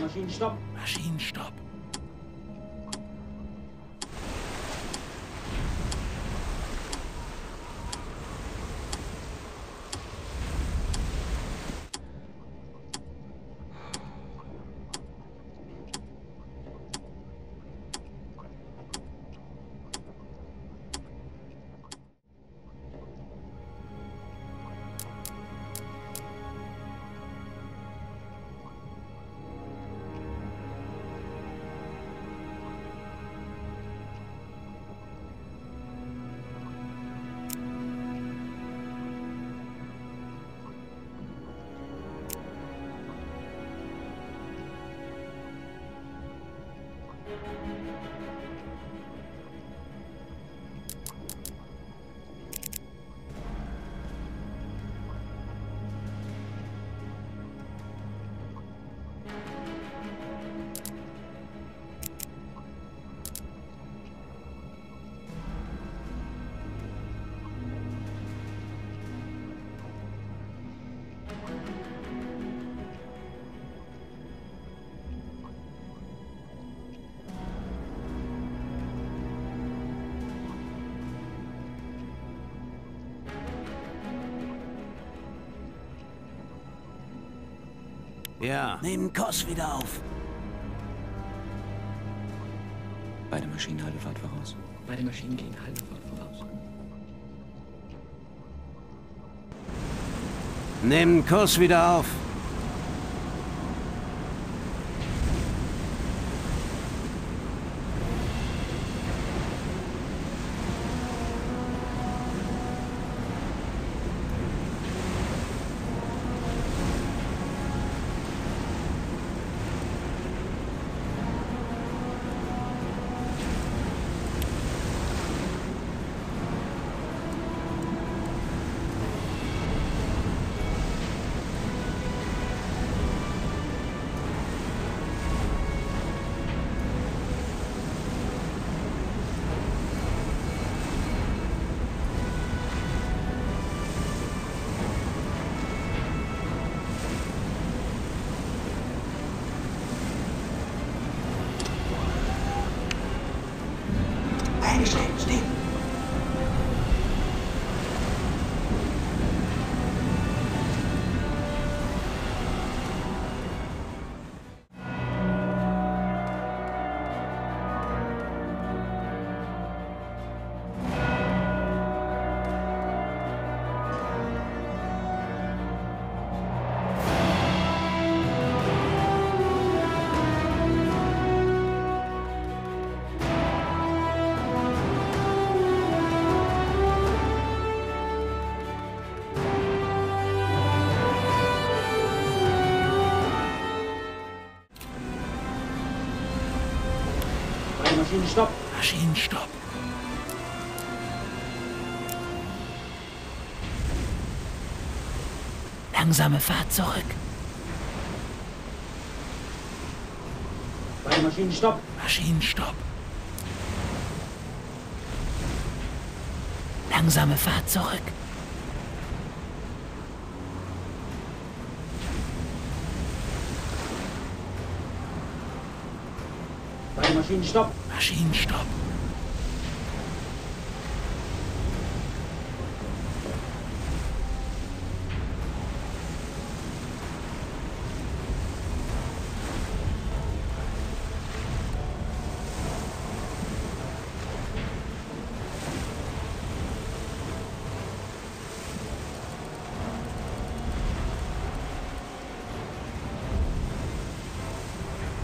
Maschinenstopp. Maschinenstopp. Ja. Nehmen Kurs wieder auf. Beide Maschinen Haltefahrt voraus. Beide Maschinen gehen Haltefahrt voraus. Nehmen Kurs wieder auf. Maschinenstopp. Maschinenstopp. Langsame Fahrt zurück. Beide Maschinenstopp. Maschinenstopp. Langsame Fahrt zurück. Beide Maschinenstopp. Maschinenstopp.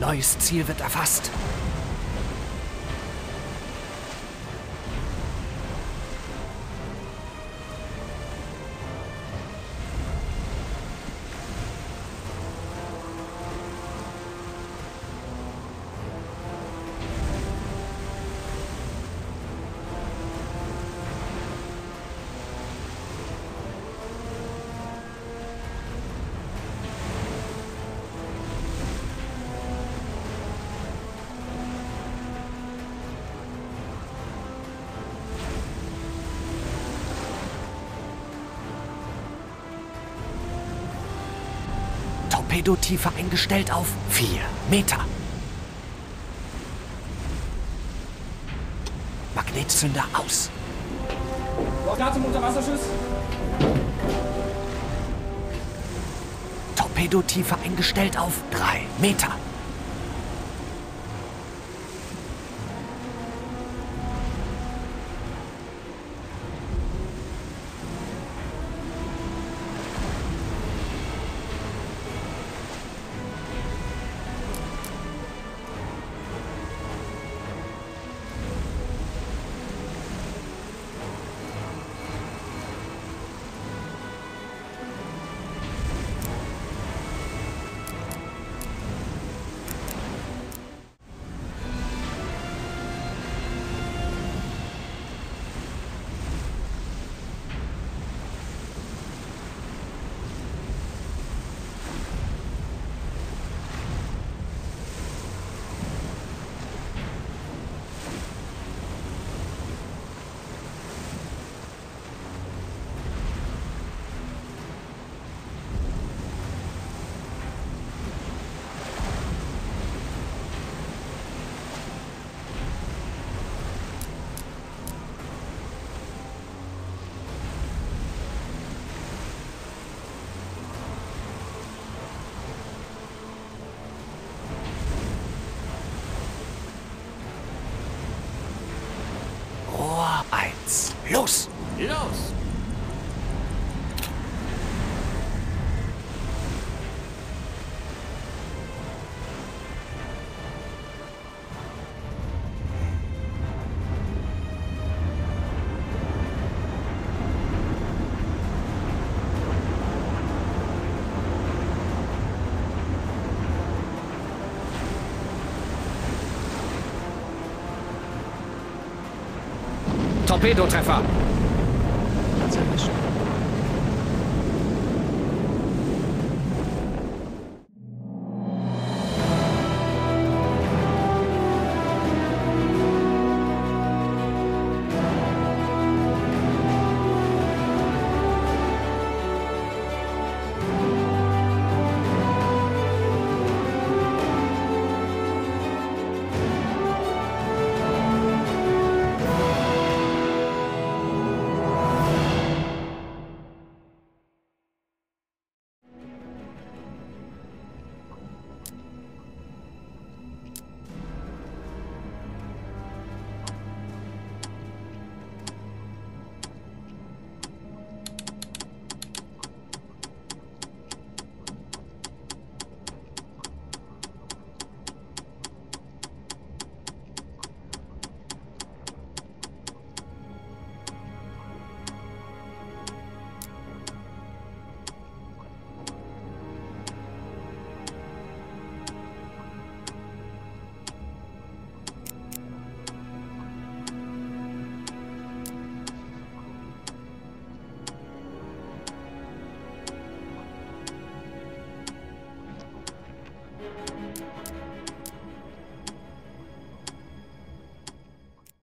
Neues Ziel wird erfasst. Torpedotiefe eingestellt auf 4 Meter. Magnetzünder aus. Zum Unterwasserschuss. Torpedotiefe eingestellt auf 3 Meter. Los! Los! Torpedotreffer.